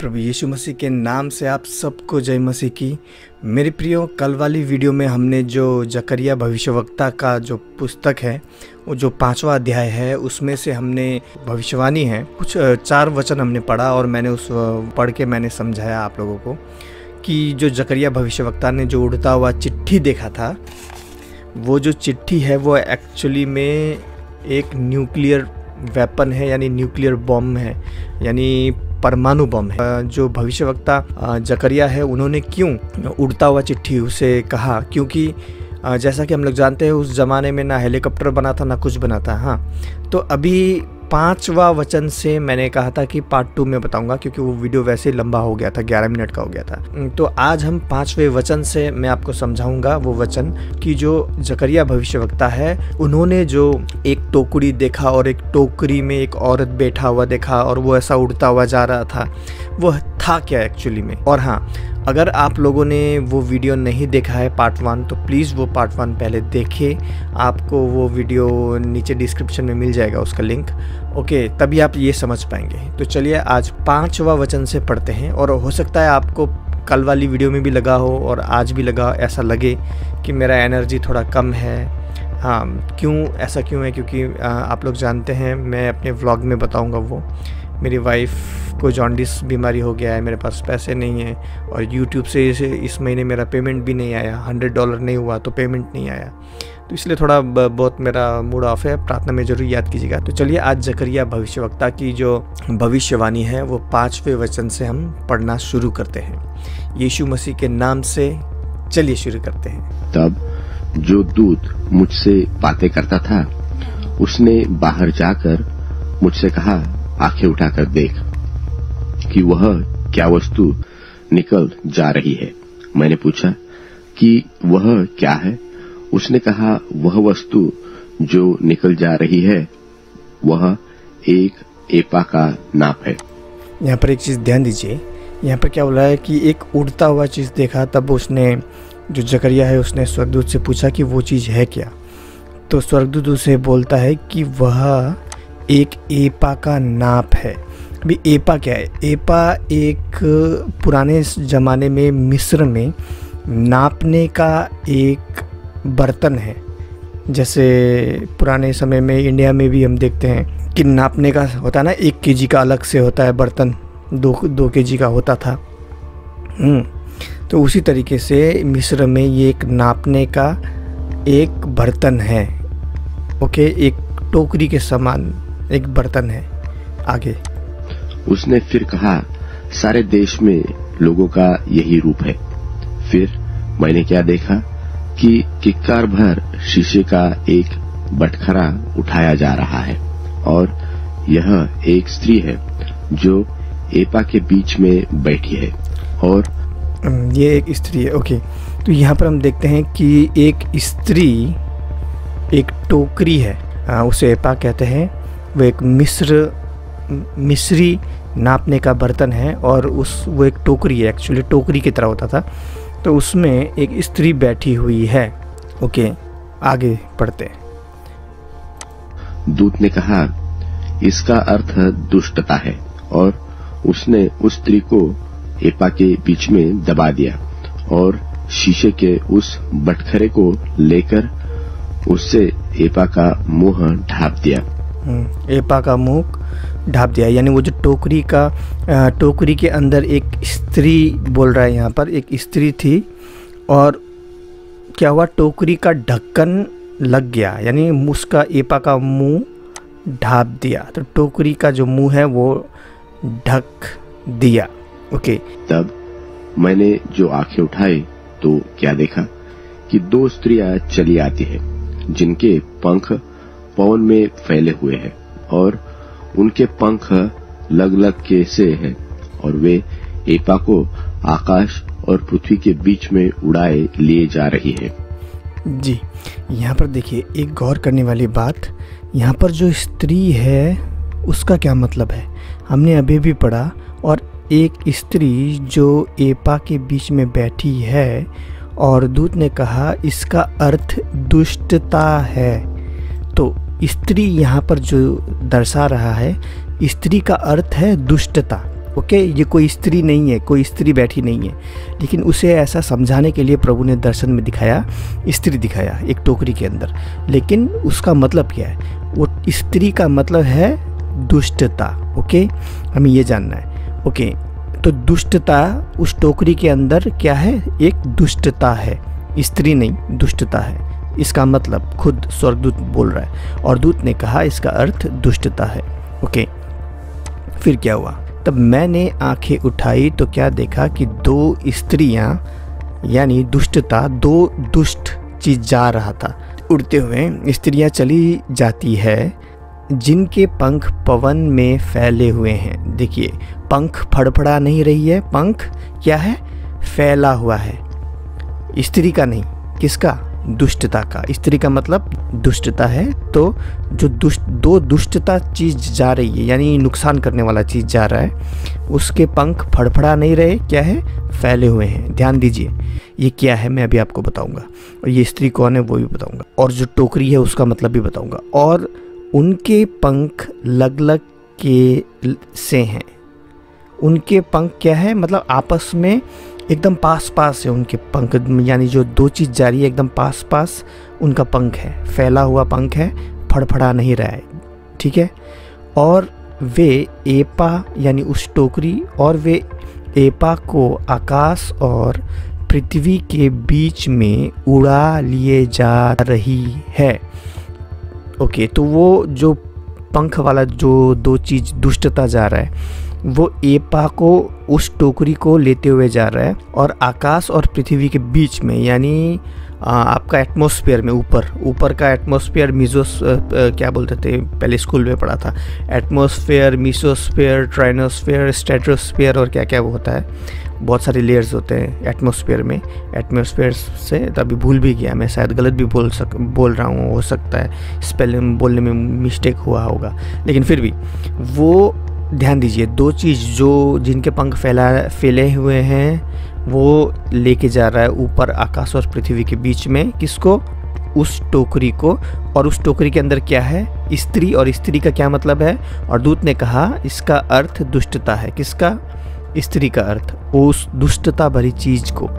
प्रभु यीशु मसीह के नाम से आप सबको जय मसीह की। मेरे प्रियो, कल वाली वीडियो में हमने जो जकरिया भविष्यवक्ता का जो पुस्तक है, वो जो पांचवा अध्याय है, उसमें से हमने भविष्यवाणी है। कुछ चार वचन हमने पढ़ा और मैंने उस पढ़ के मैंने समझाया आप लोगों को कि जो जकरिया भविष्यवक्ता ने जो उड़ता हुआ चिट्ठी देखा था, वो जो चिट्ठी है, वो एक्चुअली में एक न्यूक्लियर वेपन है, यानी न्यूक्लियर बॉम्ब है। यानी परमाणु बम है जो भविष्यवक्ता जकरिया है, उन्होंने क्यों उड़ता हुआ चिट्ठी उसे कहा? क्योंकि जैसा कि हम लोग जानते हैं, उस ज़माने में ना हेलीकॉप्टर बना था, ना कुछ बना था हाँ। तो अभी पांचवा वचन से मैंने कहा था कि पार्ट टू में बताऊँगा, क्योंकि वो वीडियो वैसे लंबा हो गया था, ग्यारह मिनट का हो गया था। तो आज हम पांचवे वचन से मैं आपको समझाऊँगा वो वचन कि जो जकरिया भविष्यवक्ता है, उन्होंने जो एक टोकरी देखा और एक टोकरी में एक औरत बैठा हुआ देखा और वो ऐसा उड़ता हुआ जा रहा था वो था क्या एक्चुअली में? और हाँ अगर आप लोगों ने वो वीडियो नहीं देखा है पार्ट वन तो प्लीज़ वो पार्ट वन पहले देखें। आपको वो वीडियो नीचे डिस्क्रिप्शन में मिल जाएगा उसका लिंक ओके तभी आप ये समझ पाएँगे। तो चलिए आज पाँचवा वचन से पढ़ते हैं और हो सकता है आपको कल वाली वीडियो में भी लगा हो और आज भी लगा ऐसा लगे कि मेरा एनर्जी थोड़ा कम है। हाँ क्यों ऐसा क्यों है? क्योंकि आप लोग जानते हैं मैं अपने व्लॉग में बताऊँगा वो। मेरी वाइफ को जॉन्डिस बीमारी हो गया है मेरे पास पैसे नहीं है और यूट्यूब से इस, महीने मेरा पेमेंट भी नहीं आया। हंड्रेड डॉलर नहीं हुआ तो पेमेंट नहीं आया। तो इसलिए थोड़ा बहुत मेरा मूड ऑफ़ है। प्रार्थना में ज़रूर याद कीजिएगा। तो चलिए आज जकरिया भविष्यवक्ता की जो भविष्यवाणी है, वो पाँचवें वचन से हम पढ़ना शुरू करते हैं। यीशु मसीह के नाम से चलिए शुरू करते हैं। तब जो दूत मुझसे बातें करता था, उसने बाहर जाकर मुझसे कहा, आँखें उठाकर देख कि वह क्या वस्तु निकल जा रही है। मैंने पूछा कि वह क्या है? उसने कहा, वह वस्तु जो निकल जा रही है, वह एक एपा का नाप है। यहाँ पर एक चीज़ ध्यान दीजिए। यहाँ पर क्या बोला है कि एक उड़ता हुआ चीज़ देखा, तब उसने, जो जकरिया है, उसने स्वर्गदूत से पूछा कि वो चीज़ है क्या? तो स्वर्गदूत उसे बोलता है कि वह एक एपा का नाप है। अभी एपा क्या है? एपा एक पुराने ज़माने में मिस्र में नापने का एक बर्तन है। जैसे पुराने समय में इंडिया में भी हम देखते हैं कि नापने का होता है ना एक के का अलग से होता है बर्तन दो दो के का होता था। हम्म, तो उसी तरीके से मिस्र में ये एक नापने का एक बर्तन है। ओके एक टोकरी के समान एक बर्तन है आगे। उसने फिर कहा सारे देश में लोगों का यही रूप है। फिर मैंने क्या देखा? कि किक्कार भर शीशे का एक बटखरा उठाया जा रहा है और यह एक स्त्री है जो एपा के बीच में बैठी है और ये एक स्त्री है ओके। तो यहाँ पर हम देखते हैं कि एक स्त्री एक टोकरी है। आ, उसे एपा कहते हैं। वो एक मिस्र मिस्री नापने का बर्तन है और उस वो एक टोकरी है। एक्चुअली टोकरी की तरह होता था। तो उसमें एक स्त्री बैठी हुई है। ओके आगे पढ़ते दूत ने कहा इसका अर्थ दुष्टता है और उसने उस स्त्री को एपा के बीच में दबा दिया और शीशे के उस बटखरे को लेकर उससे एपा का मुँह ढाप दिया। हम्म, एपा का मुख ढाप दिया यानी वो जो टोकरी का टोकरी के अंदर एक स्त्री बोल रहा है यहाँ पर, एक स्त्री थी, और क्या हुआ? टोकरी का ढक्कन लग गया, यानी उसका एपा का मुँह ढाप दिया। तो टोकरी का जो मुँह है वो ढक दिया। ओके। तब मैंने जो आँखें उठाई तो क्या देखा कि दो स्त्रियाँ चली आती है, जिनके पंख पवन में फैले हुए हैं, और उनके पंख लग लग के से हैं और वे एपा को आकाश और पृथ्वी के बीच में उड़ाए लिए जा रही है। जी, यहाँ पर देखिए, एक गौर करने वाली बात, यहाँ पर जो स्त्री है, उसका क्या मतलब है? हमने अभी भी पढ़ा और एक स्त्री जो एपा के बीच में बैठी है और दूत ने कहा, इसका अर्थ दुष्टता है। स्त्री यहाँ पर जो दर्शा रहा है, स्त्री का अर्थ है दुष्टता। ओके? ये कोई स्त्री नहीं है, कोई स्त्री बैठी नहीं है। लेकिन उसे ऐसा समझाने के लिए प्रभु ने दर्शन में दिखाया, स्त्री दिखाया, एक टोकरी के अंदर। लेकिन उसका मतलब क्या है? वो स्त्री का मतलब है दुष्टता। ओके? हमें ये जानना है। ओके? तो दुष्टता उस टोकरी के अंदर क्या है? एक दुष्टता है। स्त्री नहीं, दुष्टता है। इसका मतलब खुद स्वर्गदूत बोल रहा है। और दूत ने कहा, इसका अर्थ दुष्टता है। ओके, फिर क्या हुआ? तब मैंने आँखें उठाई तो क्या देखा कि दो स्त्रियाँ, यानी दुष्टता, दो दुष्ट चीज़ जा रहा था। उड़ते हुए स्त्रियाँ चली जाती है, जिनके पंख पवन में फैले हुए हैं। देखिए, पंख फड़फड़ा नहीं रही है। पंख क्या है? फैला हुआ है। स्त्री का नहीं, किसका? दुष्टता का। स्त्री का मतलब दुष्टता है तो जो दुष्ट, दो दुष्टता चीज़ जा रही है, यानी नुकसान करने वाला चीज़ जा रहा है, उसके पंख फड़फड़ा नहीं रहे, क्या है? फैले हुए हैं। ध्यान दीजिए, ये क्या है मैं अभी आपको बताऊँगा, और ये स्त्री कौन है वो भी बताऊँगा, और जो टोकरी है उसका मतलब भी बताऊँगा, और उनके पंख लग लग के से हैं। उनके पंख क्या है? मतलब आपस में एकदम पास पास है उनके पंख, यानी जो दो चीज़ जा रही है एकदम पास पास उनका पंख है। फैला हुआ पंख है, फड़फड़ा नहीं रहा है, ठीक है? और वे एपा, यानी उस टोकरी, और वे एपा को आकाश और पृथ्वी के बीच में उड़ा लिए जा रही है। ओके तो वो जो पंख वाला जो दो चीज़ दुष्टता जा रहा है वो एपा को, उस टोकरी को लेते हुए जा रहा है और आकाश और पृथ्वी के बीच में, यानी आपका एटमॉस्फेयर में ऊपर ऊपर का एटमॉस्फेयर मीजोस क्या बोलते थे, पहले स्कूल में पढ़ा था एटमॉस्फेयर मीसोस्फेयर ट्राइनोस्फेयर स्टेट्रोस्फेयर और क्या क्या वो होता है, बहुत सारे लेयर्स होते हैं एटमॉस्फेयर में एटमॉस्फेयर से, तभी भूल भी गया मैं, शायद गलत भी बोल सक, बोल रहा हूँ, हो सकता है स्पेलिंग बोलने में मिस्टेक हुआ होगा, लेकिन फिर भी, वो ध्यान दीजिए, दो चीज़ जो जिनके पंख फैला, फैले हुए हैं, वो लेके जा रहा है ऊपर आकाश और पृथ्वी के बीच में। किसको? उस टोकरी को। और उस टोकरी के अंदर क्या है? स्त्री। और स्त्री का क्या मतलब है? और दूत ने कहा, इसका अर्थ दुष्टता है। किसका? स्त्री का अर्थ। उस दुष्टता भरी चीज़ को।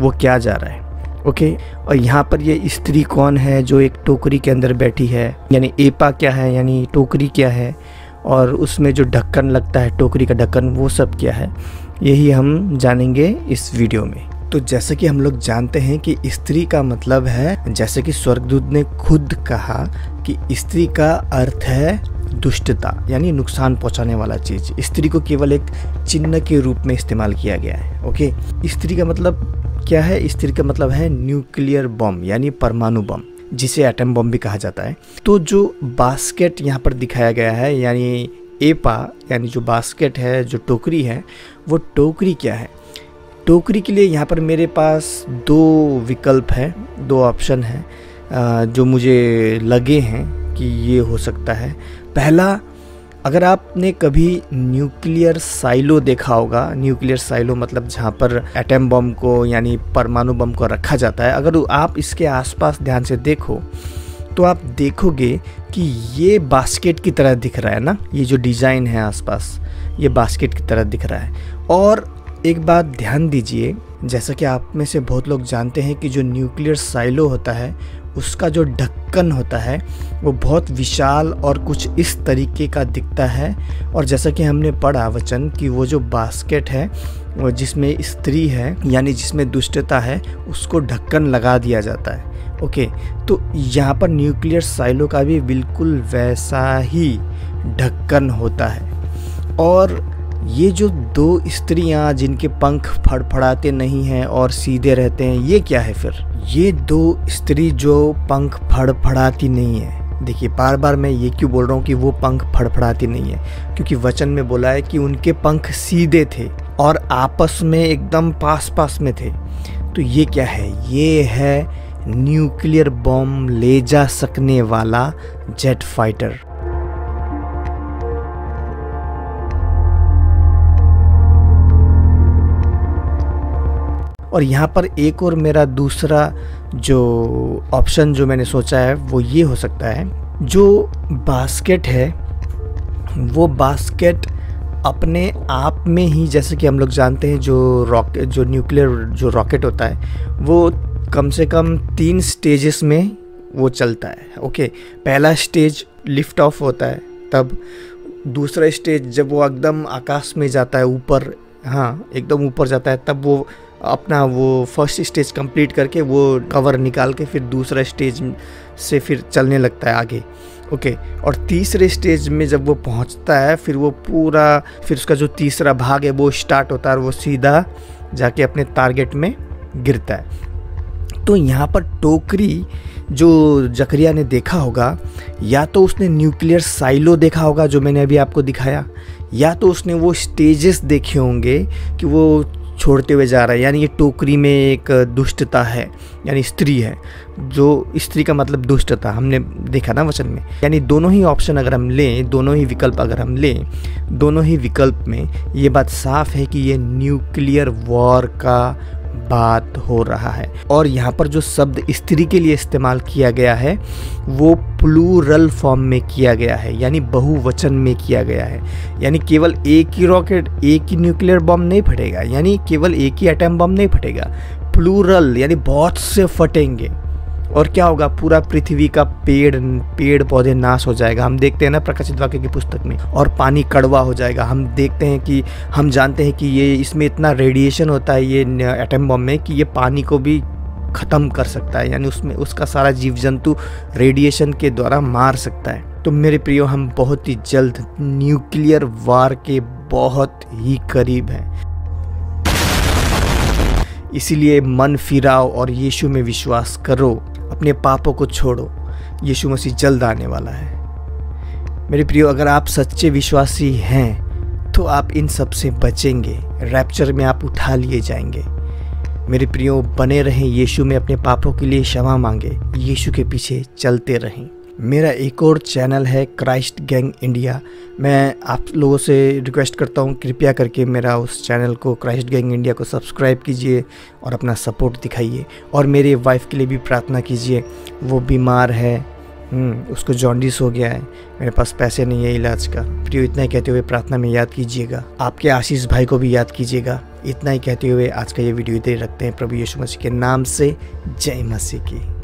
वो क्या जा रहा है? ओके? और यहाँ पर ये स्त्री कौन है जो एक टोकरी के अंदर बैठी है? यानी एपा क्या है? यानी टोकरी क्या है? और उसमें जो ढक्कन लगता है, टोकरी का ढक्कन, वो सब क्या है, यही हम जानेंगे इस वीडियो में। तो जैसे कि हम लोग जानते हैं कि स्त्री का मतलब है, जैसे कि स्वर्गदूत ने खुद कहा कि स्त्री का अर्थ है दुष्टता, यानी नुकसान पहुँचाने वाला चीज़। स्त्री को केवल एक चिन्ह के रूप में इस्तेमाल किया गया है, ओके? स्त्री का मतलब क्या है? स्त्री का मतलब है न्यूक्लियर बम, यानी परमाणु बम। जिसे एटम बम भी कहा जाता है। तो जो बास्केट यहाँ पर दिखाया गया है, यानी एपा, यानी जो बास्केट है, जो टोकरी है, वो टोकरी क्या है? टोकरी के लिए यहाँ पर मेरे पास दो विकल्प हैं, दो ऑप्शन हैं जो मुझे लगे हैं कि ये हो सकता है। पहला अगर आपने कभी न्यूक्लियर साइलो देखा होगा, न्यूक्लियर साइलो मतलब जहाँ पर एटम बम को यानी परमाणु बम को रखा जाता है, अगर आप इसके आसपास ध्यान से देखो तो आप देखोगे कि ये बास्केट की तरह दिख रहा है ना? ये जो डिज़ाइन है आसपास, ये बास्केट की तरह दिख रहा है। और एक बात ध्यान दीजिए, जैसा कि आप में से बहुत लोग जानते हैं कि जो न्यूक्लियर साइलो होता है उसका जो ढक्कन होता है, वो बहुत विशाल और कुछ इस तरीके का दिखता है। और जैसा कि हमने पढ़ा वचन कि वो जो बास्केट है, वो जिसमें स्त्री है, यानी जिसमें दुष्टता है, उसको ढक्कन लगा दिया जाता है। ओके तो यहाँ पर न्यूक्लियर साइलो का भी बिल्कुल वैसा ही ढक्कन होता है। और ये जो दो स्त्रियाँ जिनके पंख फड़फड़ाते नहीं हैं और सीधे रहते हैं, ये क्या है फिर? ये दो स्त्री जो पंख फड़फड़ाती नहीं है। देखिए बार बार मैं ये क्यों बोल रहा हूँ कि वो पंख फड़फड़ाती नहीं है? क्योंकि वचन में बोला है कि उनके पंख सीधे थे और आपस में एकदम पास पास में थे। तो ये क्या है? ये है न्यूक्लियर बॉम्ब ले जा सकने वाला जेट फाइटर। और यहाँ पर एक और मेरा दूसरा जो ऑप्शन जो मैंने सोचा है, वो ये हो सकता है। जो बास्केट है, वो बास्केट अपने आप में ही, जैसे कि हम लोग जानते हैं, जो रॉकेट जो न्यूक्लियर जो रॉकेट होता है, वो कम से कम तीन स्टेजेस में वो चलता है ओके पहला स्टेज लिफ्ट ऑफ़ होता है, तब दूसरा स्टेज जब वो एकदम आकाश में जाता है, ऊपर हाँ एकदम ऊपर जाता है, तब वो अपना वो फ़र्स्ट स्टेज कंप्लीट करके वो कवर निकाल के फिर दूसरा स्टेज से फिर चलने लगता है आगे। ओके और तीसरे स्टेज में जब वो पहुँचता है, फिर वो पूरा, फिर उसका जो तीसरा भाग है, वो स्टार्ट होता है और वो सीधा जाके अपने टारगेट में गिरता है। तो यहाँ पर टोकरी जो जकरिया ने देखा होगा, या तो उसने न्यूक्लियर साइलो देखा होगा जो मैंने अभी आपको दिखाया, या तो उसने वो स्टेजेस देखे होंगे कि वो छोड़ते हुए जा रहा है। यानी ये टोकरी में एक दुष्टता है, यानी स्त्री है, जो स्त्री का मतलब दुष्टता, हमने देखा ना वचन में। यानी दोनों ही ऑप्शन अगर हम लें, दोनों ही विकल्प अगर हम लें, दोनों ही विकल्प में ये बात साफ़ है कि ये न्यूक्लियर वॉर का बात हो रहा है। और यहाँ पर जो शब्द स्त्री के लिए इस्तेमाल किया गया है, वो प्लूरल फॉर्म में किया गया है, यानी बहुवचन में किया गया है। यानी केवल एक ही रॉकेट, एक ही न्यूक्लियर बम नहीं फटेगा, यानी केवल एक ही एटम बम नहीं फटेगा। प्लूरल, यानी बहुत से फटेंगे। और क्या होगा, पूरा पृथ्वी का पेड़ पेड़ पौधे नाश हो जाएगा। हम देखते हैं ना प्रकाशित वाक्य की पुस्तक में, और पानी कड़वा हो जाएगा। हम देखते हैं कि, हम जानते हैं कि ये, इसमें इतना रेडिएशन होता है ये एटम बम में कि ये पानी को भी ख़त्म कर सकता है, यानी उसमें, उसका सारा जीव जंतु रेडिएशन के द्वारा मार सकता है। तो मेरे प्रियो, हम बहुत ही जल्द न्यूक्लियर वार के बहुत ही करीब हैं। इसीलिए मन फिराओ और यीशु में विश्वास करो, अपने पापों को छोड़ो। यीशु मसीह जल्द आने वाला है। मेरे प्रियो, अगर आप सच्चे विश्वासी हैं तो आप इन सबसे बचेंगे। रैप्चर में आप उठा लिए जाएँगे। मेरे प्रियो, बने रहें। यीशु में अपने पापों के लिए क्षमा मांगे। यीशु के पीछे चलते रहें। मेरा एक और चैनल है क्राइस्ट गैंग इंडिया। मैं आप लोगों से रिक्वेस्ट करता हूँ कृपया करके मेरा उस चैनल को क्राइस्ट गैंग इंडिया को सब्सक्राइब कीजिए और अपना सपोर्ट दिखाइए। और मेरे वाइफ के लिए भी प्रार्थना कीजिए वो बीमार है हम्म, उसको जॉन्डिस हो गया है मेरे पास पैसे नहीं है इलाज का। प्रियो इतना ही कहते हुए प्रार्थना में याद कीजिएगा। आपके आशीष भाई को भी याद कीजिएगा। इतना ही कहते हुए आज का ये वीडियो इधर रखते हैं प्रभु यीशु मसीह के नाम से। जय मसीह की।